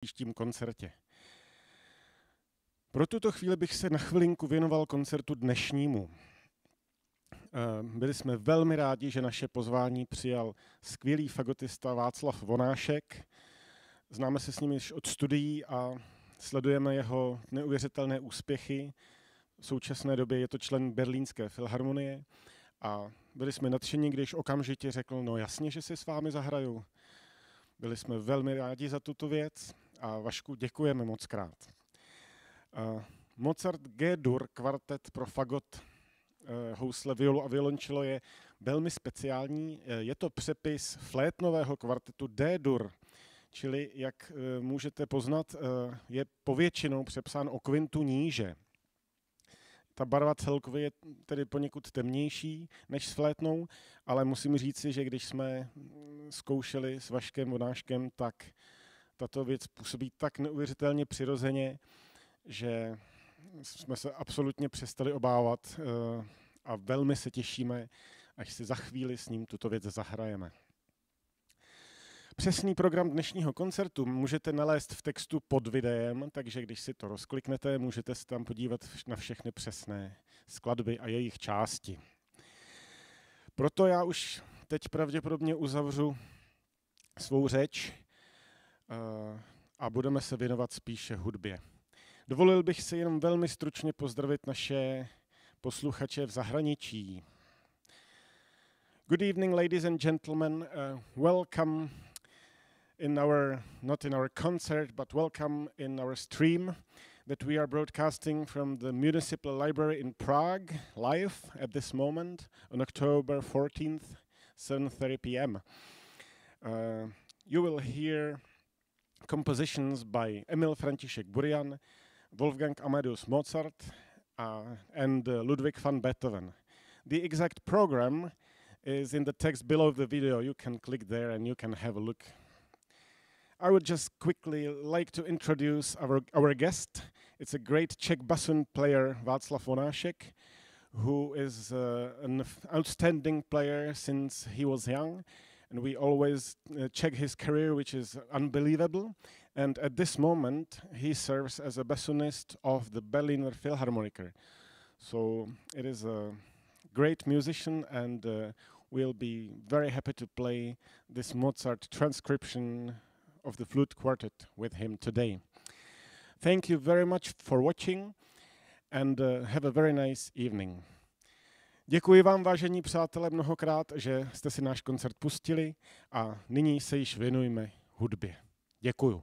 příštím koncertě. Pro tuto chvíli bych se na chvilinku věnoval koncertu dnešnímu. Eh, byli jsme velmi rádi, že naše pozvání přijal skvělý fagotista Václav Vonášek. Známe se s ním již od studií a sledujeme jeho neuvěřitelné úspěchy. V současné době je to člen Berlínské filharmonie a byli jsme nadšení, když okamžitě řekl, no jasně, že si s vámi zahraju. Byli jsme velmi rádi za tuto věc a Vašku děkujeme moc krát. Mozart G-dur, kvartet pro fagot, eh, housle, violu a violončelo je velmi speciální. Eh, je to přepis flétnového kvartetu D-dur, čili jak eh, můžete poznat, je povětšinou přepsán o kvintu níže. Ta barva celkově je tedy poněkud temnější než s flétnou, ale musím říci, že když jsme zkoušeli s Vaškem Vonáškem, tak tato věc působí tak neuvěřitelně přirozeně, že jsme se absolutně přestali obávat eh, a velmi se těšíme, až si za chvíli s ním tuto věc zahrajeme. Přesný program dnešního koncertu můžete nalézt v textu pod videem, takže když si to rozkliknete, můžete se tam podívat na všechny přesné skladby a jejich části. Proto já už teď pravděpodobně uzavřu svou řeč a budeme se věnovat spíše hudbě. Dovolil bych si jenom velmi stručně pozdravit naše posluchače v zahraničí. Good evening, ladies and gentlemen. Uh, welcome in our, not in our concert, but welcome in our stream that we are broadcasting from the Municipal Library in Prague live at this moment on October 14th, 7.30 p.m. Uh, you will hear compositions by Emil František Burian, Wolfgang Amadeus Mozart, uh, and uh, Ludwig van Beethoven. The exact program is in the text below the video. You can click there and you can have a look. I would just quickly like to introduce our, our guest. It's a great Czech bassoon player, Václav Vonášek, who is uh, an outstanding player since he was young. And we always uh, check his career, which is unbelievable. And at this moment, he serves as a bassoonist of the Berliner Philharmoniker. So it is a great musician, and uh, we'll be very happy to play this Mozart transcription of the flute quartet with him today. Thank you very much for watching and uh, have a very nice evening. Děkuji vám, vážení přátelé, mnohokrát, že jste si náš koncert pustili a nyní se již věnujeme hudbě. Děkuju.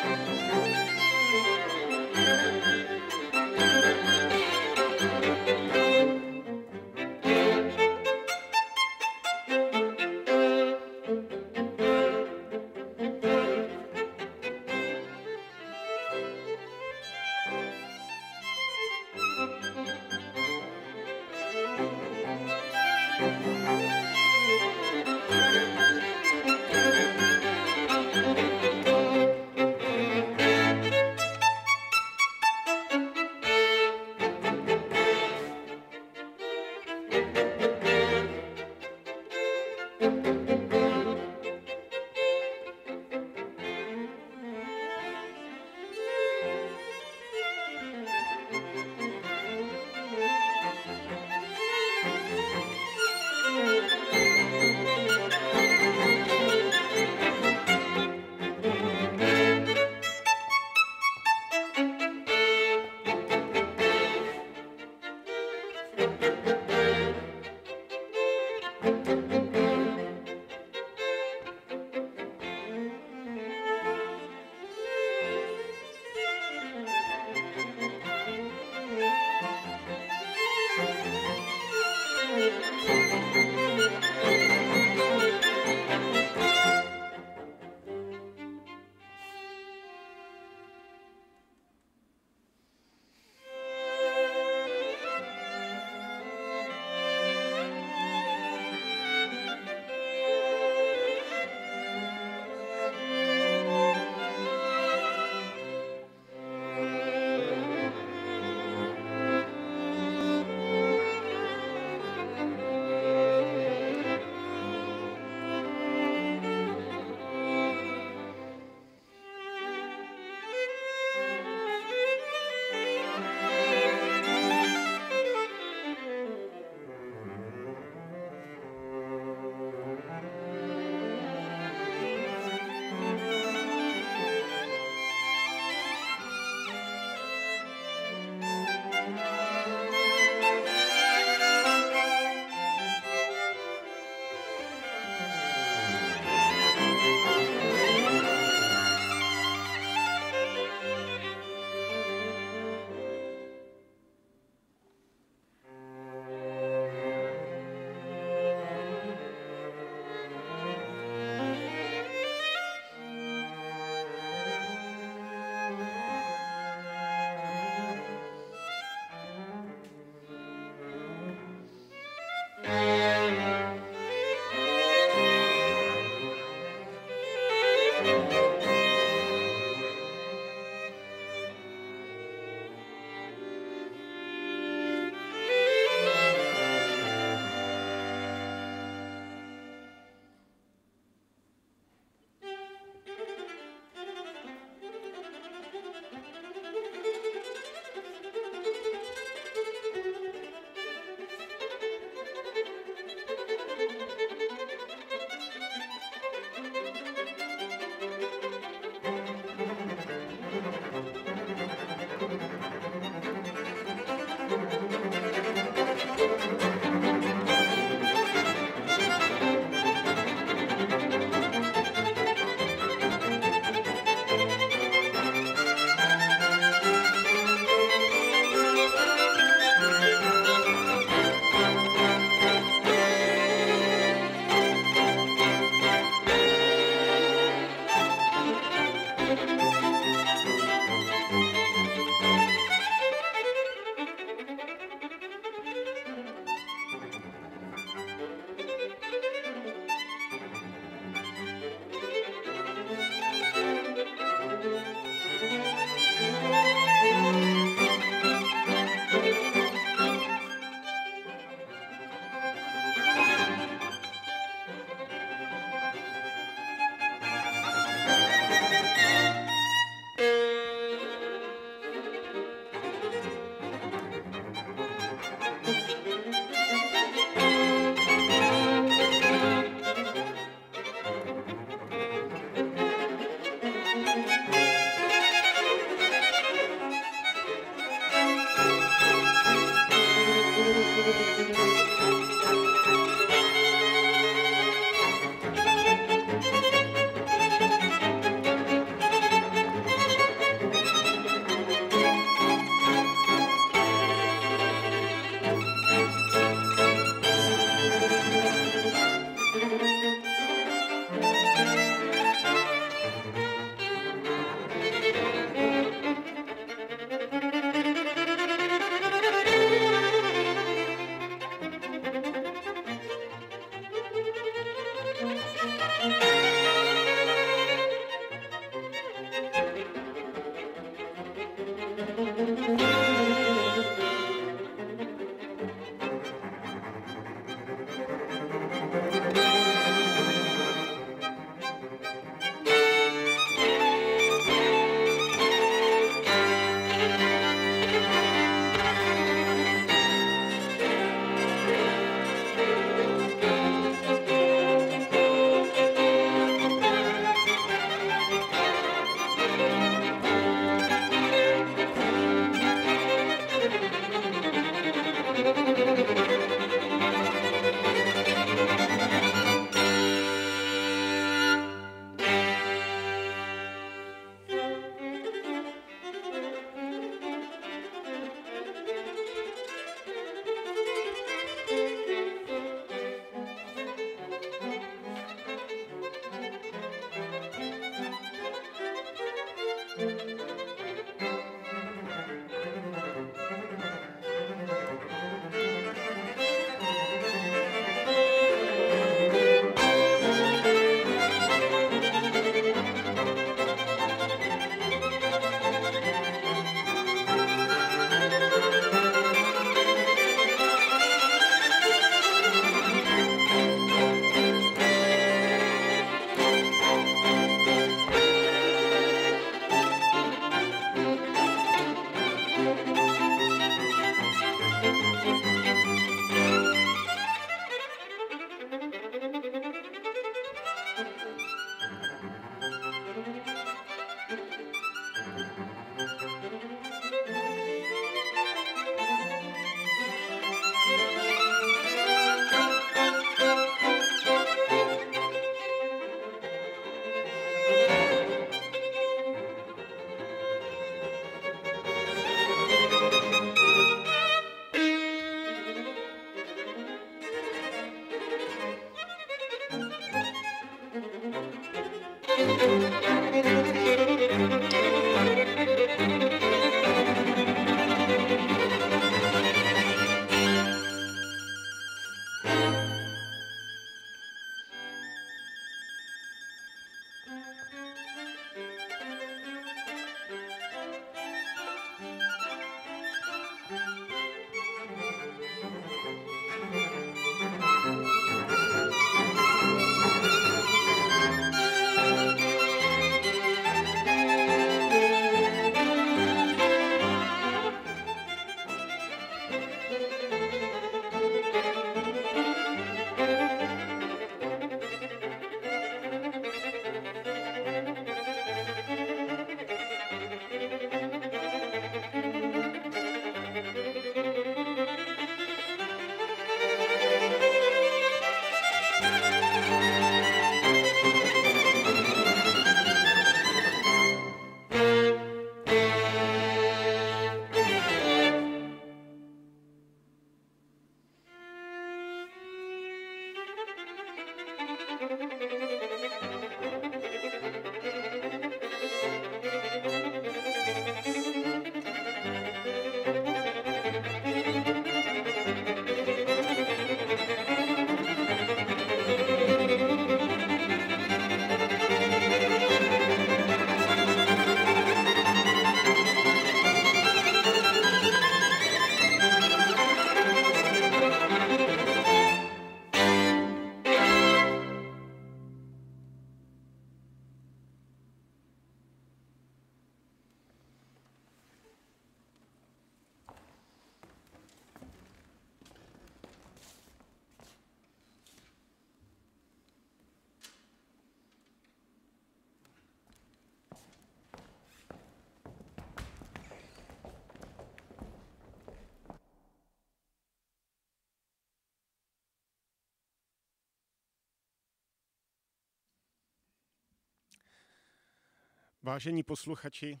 Vážení posluchači,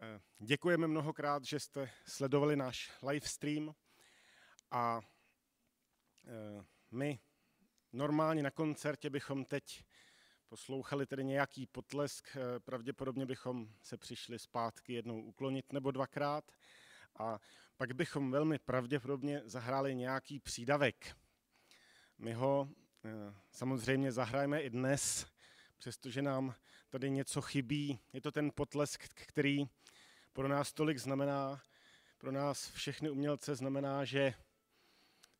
eh, děkujeme mnohokrát, že jste sledovali náš live stream a eh, my normálně na koncertě bychom teď poslouchali tedy nějaký potlesk, eh, pravděpodobně bychom se přišli zpátky jednou uklonit nebo dvakrát a pak bychom velmi pravděpodobně zahráli nějaký přídavek. My ho samozřejmě zahrajeme i dnes, přestože nám tady něco chybí. Je to ten potlesk, který pro nás tolik znamená, pro nás všechny umělce znamená, že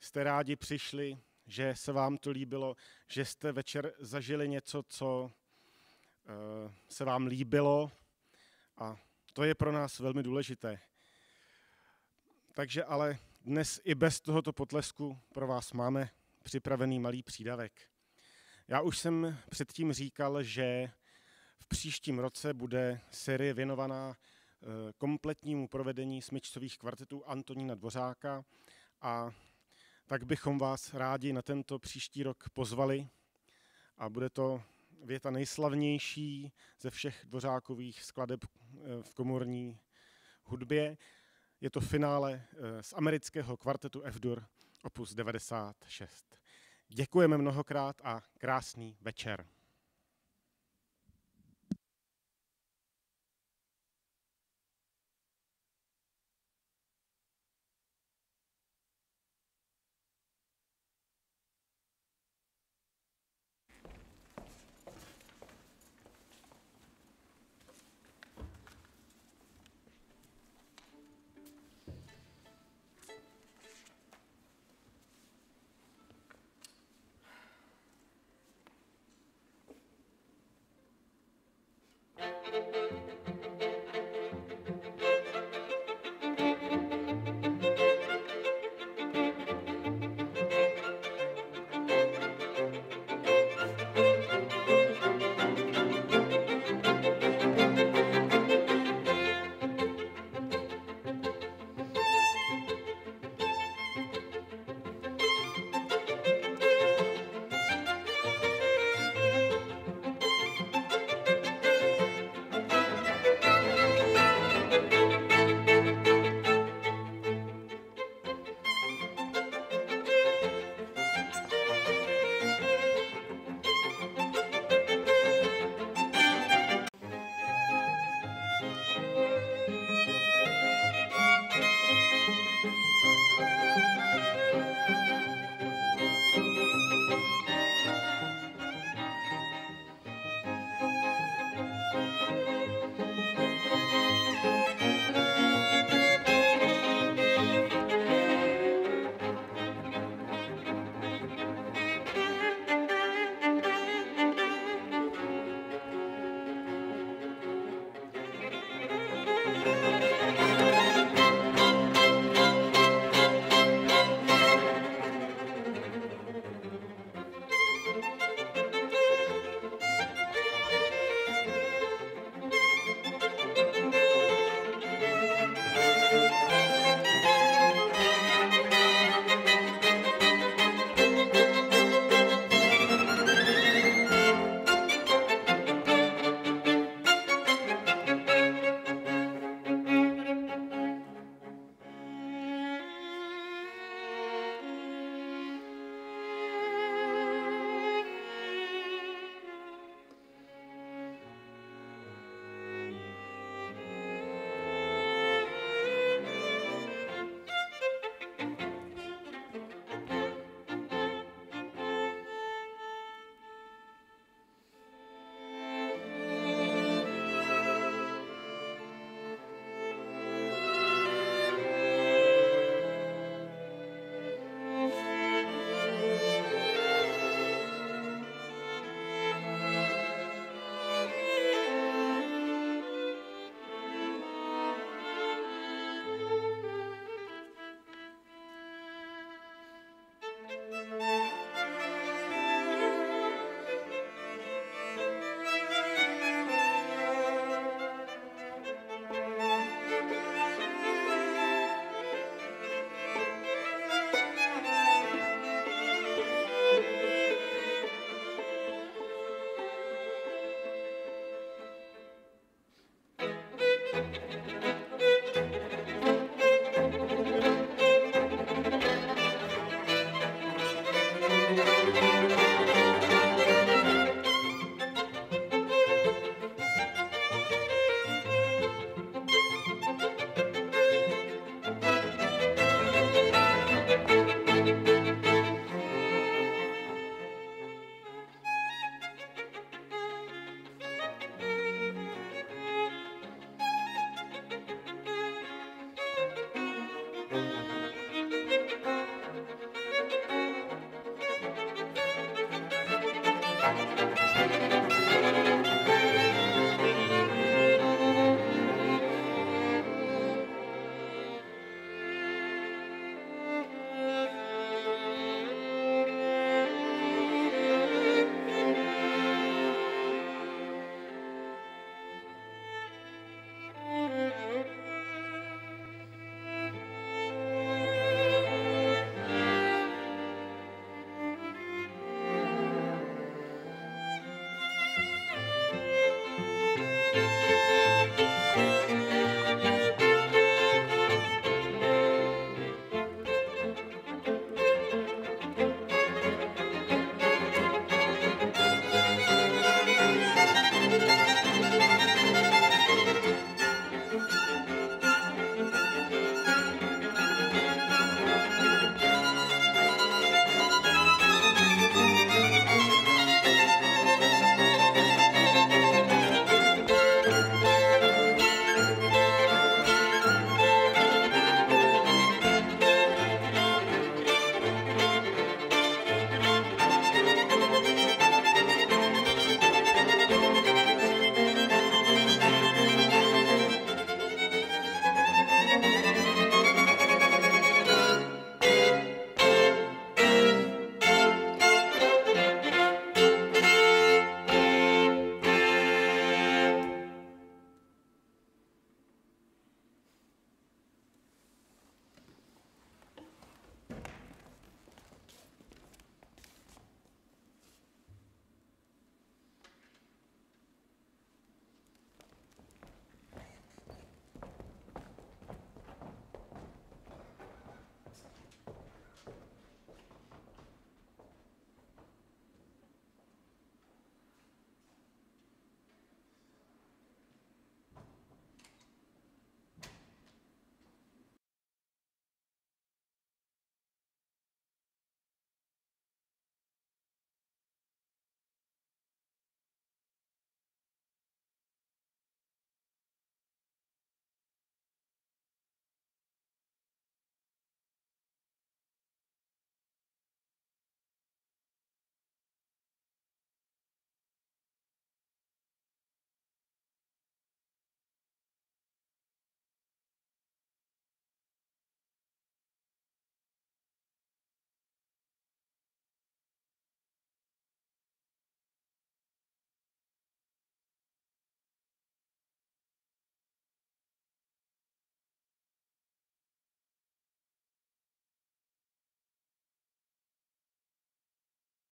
jste rádi přišli, že se vám to líbilo, že jste večer zažili něco, co uh, se vám líbilo a to je pro nás velmi důležité. Takže ale dnes i bez tohoto potlesku pro vás máme připravený malý přídavek. Já už jsem předtím říkal, že v příštím roce bude série věnovaná eh, kompletnímu provedení smyčcových kvartetů Antonína Dvořáka a tak bychom vás rádi na tento příští rok pozvali a bude to věta nejslavnější ze všech dvořákových skladeb eh, v komorní hudbě. Je to finále eh, z amerického kvartetu F-dur opus 96. Děkujeme mnohokrát a krásný večer.